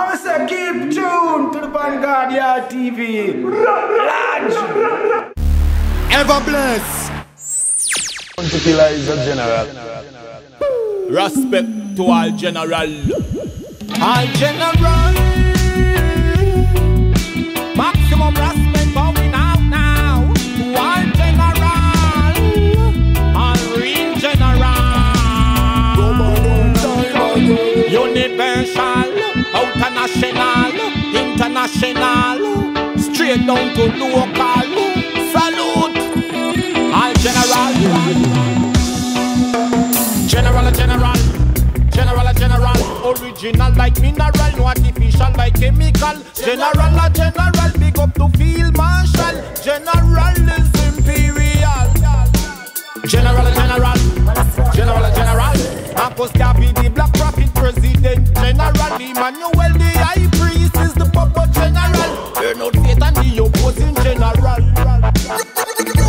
I say keep tuned to the Vanguard Yard TV. Large. Ever bless. Bounty killer is a general. Respect to all general. All general. International. International. Straight down to local. Salute. All general. General, general, general, general, original like mineral, no artificial like chemical. General, general, big up to field marshal. General is imperial. General, general, general, general. Marcus Garvey, the black prophet president. General Emmanuel, the high priest is the papa general. Turn out Satan, the opposing general.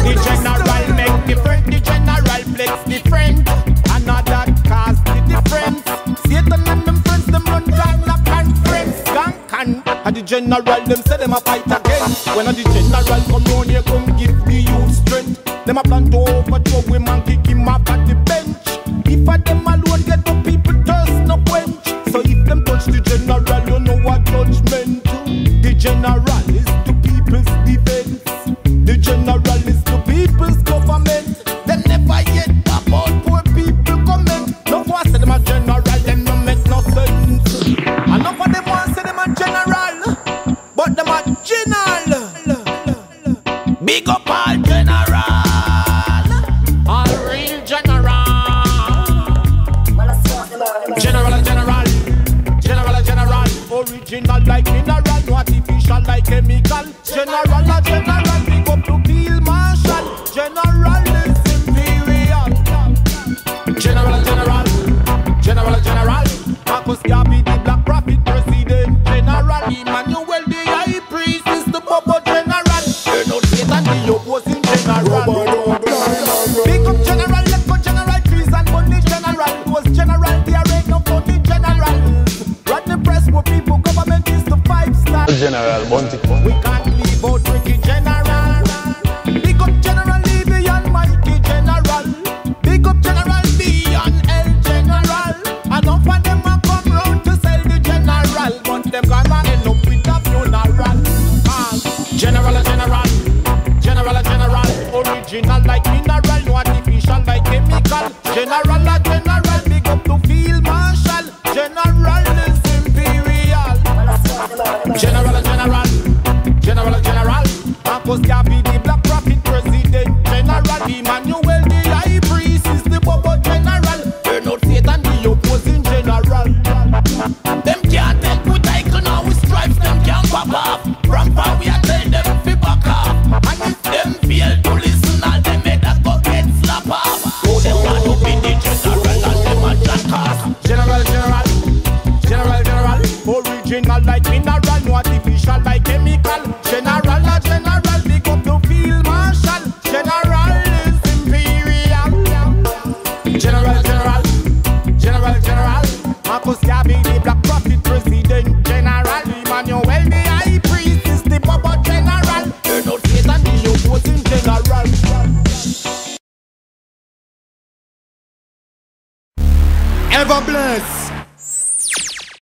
The general make different, the general flex different. Another cause the difference. Satan and them friends, them run down a conference. Gang can. And the general, them say them a fight again. When the general come round here, come give the youth strength. Them a plan to overthrow him and kick him up at the bench. If a them alone get the people original like mineral, no artificial like chemical. General, general, big up to field marshal. General is imperial. General, general, general, general. Marcus Garvey, the black prophet president. General Emmanuel, the high priest is the Bobo general. Turn out Satan, the opposing general. Big up general, let go general, treason, money general. Was general, there ain't no funny general. Run the press for people, General, bounty We can't leave out tricky general. Big up general, beyond Mikey general. Big up general, beyond El general. Enough of them a come round to sell the general, but them gonna end up with a funeral. Ah, General, general, general, general. Original like mineral, no artificial like chemical. General, general, original like mineral, no artificial like chemical. General, a general, big up to field marshal. General is imperial. General, general, general, general. Marcus Garvey, the black prophet president. General Emmanuel, the high priest is the Bobo general. Turn out Satan, the opposing general. Ever bless.